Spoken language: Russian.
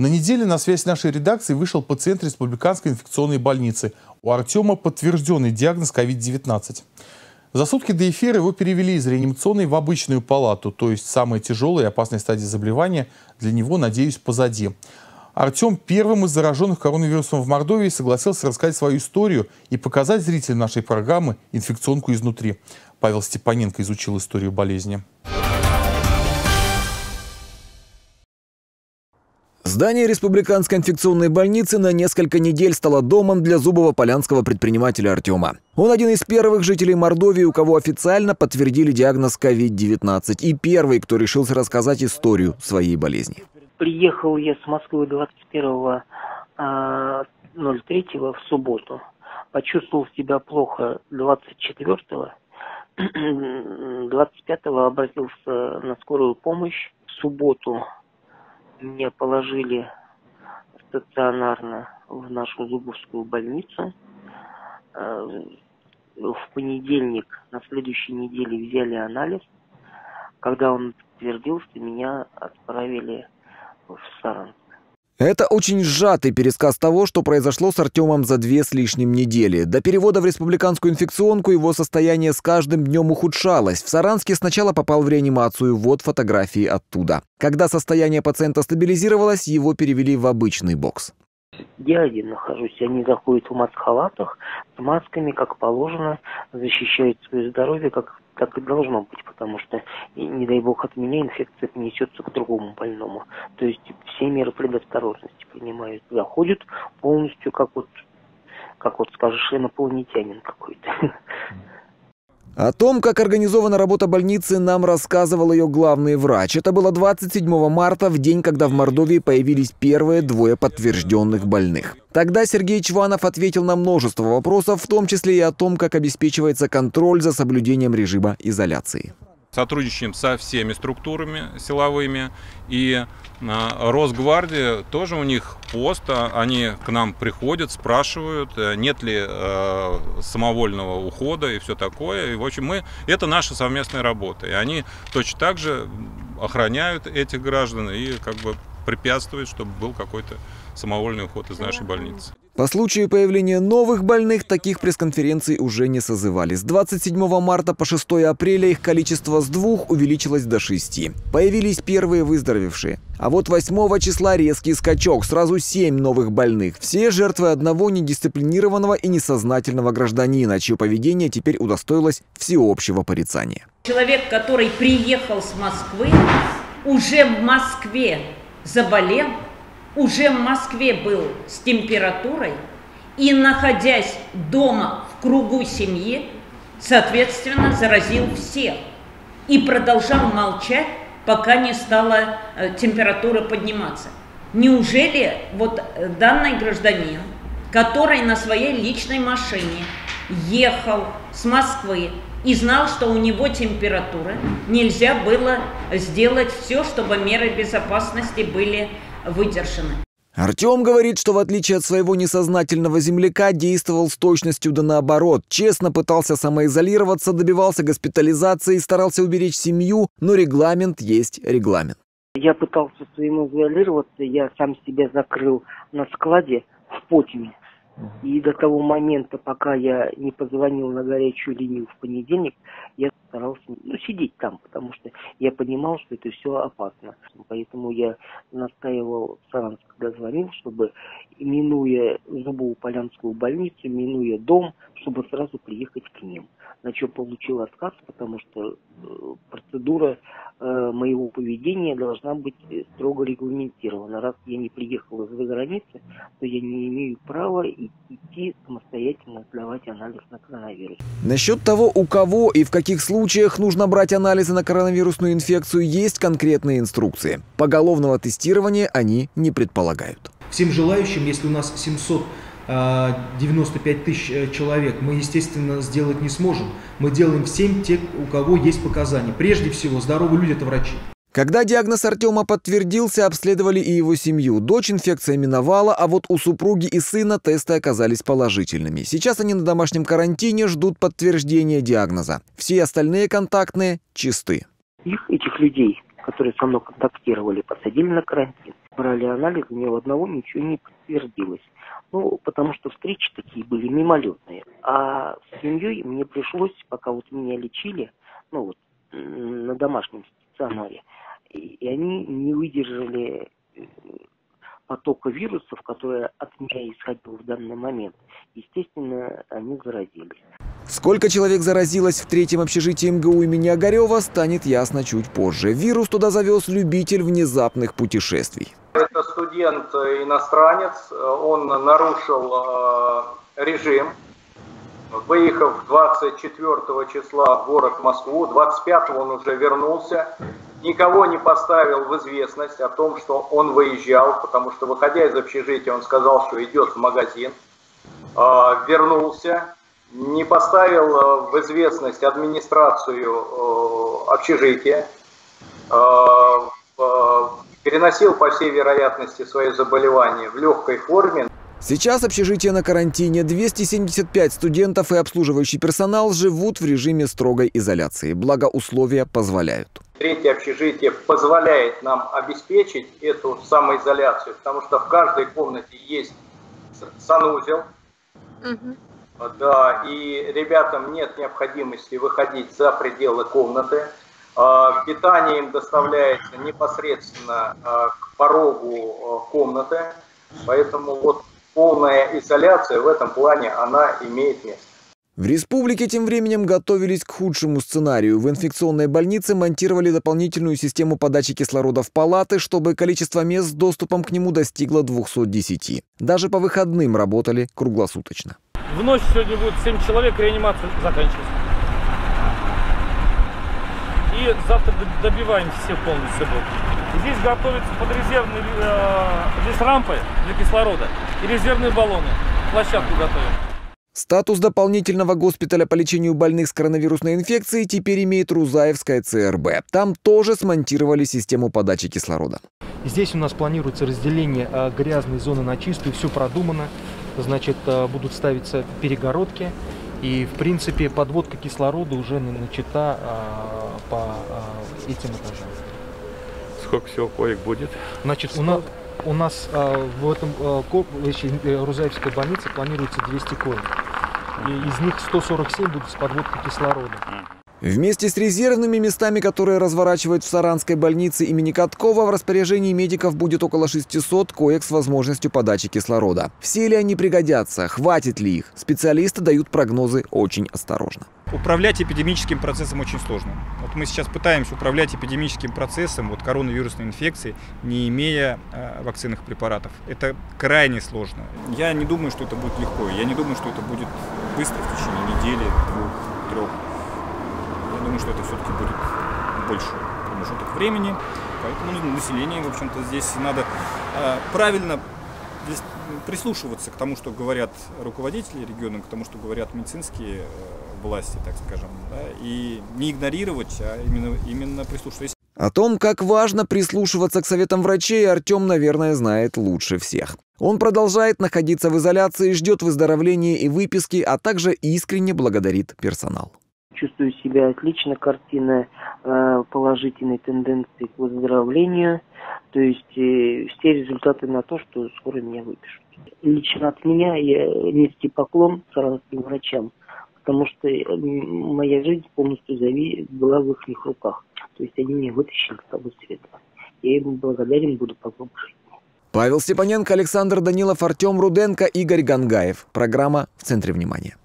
На неделе на связь нашей редакции вышел пациент республиканской инфекционной больницы. У Артема подтвержденный диагноз COVID-19. За сутки до эфира его перевели из реанимационной в обычную палату, то есть самая тяжелая и опасная стадия заболевания для него, надеюсь, позади. Артем первым из зараженных коронавирусом в Мордовии согласился рассказать свою историю и показать зрителям нашей программы инфекционку изнутри. Павел Степаненко изучил историю болезни. Здание Республиканской инфекционной больницы на несколько недель стало домом для зубово-полянского предпринимателя Артема. Он один из первых жителей Мордовии, у кого официально подтвердили диагноз COVID-19 и первый, кто решился рассказать историю своей болезни. Приехал я с Москвы 21.03 а, в субботу. Почувствовал себя плохо 24-го. 25-го обратился на скорую помощь. В субботу меня положили стационарно в нашу Зубовскую больницу. Э, в понедельник, на следующей неделе взяли анализ. Когда он подтвердился, меня отправили в Саранск. Это очень сжатый пересказ того, что произошло с Артемом за две с лишним недели. До перевода в республиканскую инфекционку его состояние с каждым днем ухудшалось. В Саранске сначала попал в реанимацию, вот фотографии оттуда. Когда состояние пациента стабилизировалось, его перевели в обычный бокс. Я один нахожусь, они заходят в маск-халатах, с масками, как положено, защищают свое здоровье, как так и должно быть, потому что, не дай бог, от меня инфекция несется к другому больному. То есть все меры предосторожности принимают. Заходят полностью, как вот, как вот скажешь, инопланетянин какой-то. О том, как организована работа больницы, нам рассказывал ее главный врач. Это было 27 марта, в день, когда в Мордовии появились первые двое подтвержденных больных. Тогда Сергей Чванов ответил на множество вопросов, в том числе и о том, как обеспечивается контроль за соблюдением режима изоляции. Сотрудничаем со всеми структурами силовыми. И а, Росгвардия тоже у них пост. А, они к нам приходят, спрашивают, э, нет ли э, самовольного ухода и все такое. И, в общем, мы, это наша совместная работа. И они точно так же охраняют этих граждан и как бы препятствуют, чтобы был какой-то самовольный уход из нашей больницы. По случаю появления новых больных таких пресс-конференций уже не созывали. С 27 марта по 6 апреля их количество с двух увеличилось до шести. Появились первые выздоровевшие. А вот 8 числа резкий скачок, сразу 7 новых больных. Все жертвы одного недисциплинированного и несознательного гражданина, чье поведение теперь удостоилось всеобщего порицания. Человек, который приехал с Москвы, уже в Москве заболел, уже в Москве был с температурой и, находясь дома в кругу семьи, соответственно, заразил всех и продолжал молчать, пока не стала э, температура подниматься. Неужели вот э, данный гражданин, который на своей личной машине ехал с Москвы и знал, что у него температура, нельзя было сделать все, чтобы меры безопасности были выдержаны. Артем говорит, что в отличие от своего несознательного земляка действовал с точностью да наоборот. Честно пытался самоизолироваться, добивался госпитализации, старался уберечь семью, но регламент есть регламент. Я пытался самоизолироваться, я сам себя закрыл на складе в Потиме. И до того момента, пока я не позвонил на горячую линию в понедельник, я старался ну, сидеть там, потому что я понимал, что это все опасно. Поэтому я настаивал в Саранск, когда звонил, чтобы, минуя Зубово-Полянскую больницу, минуя дом, чтобы сразу приехать к ним. На что получил отказ, потому что э, процедура э, моего поведения должна быть строго регламентирована. Раз я не приехал из-за границы, то я не имею права идти самостоятельно сдавать анализ на коронавирус. Насчет того, у кого и в каких случаях нужно брать анализы на коронавирусную инфекцию, есть конкретные инструкции. Поголовного тестирования они не предполагают. Всем желающим, если у нас 700 95 а, тысяч э, человек мы, естественно, сделать не сможем. Мы делаем всем те, у кого есть показания. Прежде всего, здоровые люди – это врачи. Когда диагноз Артема подтвердился, обследовали и его семью. Дочь инфекция миновала, а вот у супруги и сына тесты оказались положительными. Сейчас они на домашнем карантине ждут подтверждения диагноза. Все остальные контактные чисты. Их, этих людей, которые со мной контактировали, посадили на карантин. Брали анализ, ни у одного ничего не подтвердилось. Ну, потому что встречи такие были мимолетные. А с семьей мне пришлось, пока вот меня лечили, ну вот, на домашнем стационаре, и, они не выдержали э, потока вирусов, который от меня исходил в данный момент. Естественно, они заразились. Сколько человек заразилось в третьем общежитии МГУ имени Огарева, станет ясно чуть позже. Вирус туда завез любитель внезапных путешествий. Это студент-иностранец, он нарушил э, режим, выехав 24 числа в город Москву, 25 он уже вернулся, никого не поставил в известность о том, что он выезжал, потому что, выходя из общежития, он сказал, что идет в магазин, э, вернулся, не поставил э, в известность администрацию общежития, переносил, по всей вероятности, свое заболевание в легкой форме. Сейчас общежитие на карантине. 275 студентов и обслуживающий персонал живут в режиме строгой изоляции. Благо условия позволяют. Третье общежитие позволяет нам обеспечить эту самоизоляцию, потому что в каждой комнате есть санузел. Угу. Да, и ребятам нет необходимости выходить за пределы комнаты. А, питание им доставляется непосредственно а, к порогу а, комнаты, поэтому вот полная изоляция в этом плане, она имеет место. В республике тем временем готовились к худшему сценарию. В инфекционной больнице монтировали дополнительную систему подачи кислорода в палаты, чтобы количество мест с доступом к нему достигло 210. Даже по выходным работали круглосуточно. В ночь сегодня будет 7 человек, реанимация заканчивается и завтра добиваем все полностью блок. Здесь готовятся подрезервные, э, здесь рампы для кислорода и резервные баллоны. Площадку готовим. Статус дополнительного госпиталя по лечению больных с коронавирусной инфекцией теперь имеет Рузаевская ЦРБ. Там тоже смонтировали систему подачи кислорода. Здесь у нас планируется разделение э, грязной зоны на чистую, все продумано. Значит, э, будут ставиться перегородки, и, в принципе, подводка кислорода уже начата по этим этажам. Сколько всего коек будет? Значит, у нас, у нас а, в этом а, э, Рузаевской больнице планируется 200 коек. И из них 147 будут с подводкой кислорода. Вместе с резервными местами, которые разворачивают в Саранской больнице имени Каткова, в распоряжении медиков будет около 600 коек с возможностью подачи кислорода. Все ли они пригодятся? Хватит ли их? Специалисты дают прогнозы очень осторожно. Управлять эпидемическим процессом очень сложно. Вот мы сейчас пытаемся управлять эпидемическим процессом вот коронавирусной инфекции, не имея э, вакцинных препаратов. Это крайне сложно. Я не думаю, что это будет легко. Я не думаю, что это будет быстро в течение недели, двух, трех думаю, что это все-таки будет больше промежуток времени. Поэтому население, в общем-то, здесь надо э, правильно прислушиваться к тому, что говорят руководители региона, к тому, что говорят медицинские э, власти, так скажем, да, и не игнорировать, а именно, именно прислушиваться. О том, как важно прислушиваться к советам врачей, Артем, наверное, знает лучше всех. Он продолжает находиться в изоляции, ждет выздоровления и выписки, а также искренне благодарит персонал чувствую себя отлично, картина э, положительной тенденции к выздоровлению, то есть э, все результаты на то, что скоро меня выпишут. Лично от меня я нести поклон саранским врачам, потому что э, моя жизнь полностью зави... была в их руках. То есть они меня вытащили с того света. Я им благодарен буду по гробу Павел Степаненко, Александр Данилов, Артем Руденко, Игорь Гангаев. Программа «В центре внимания».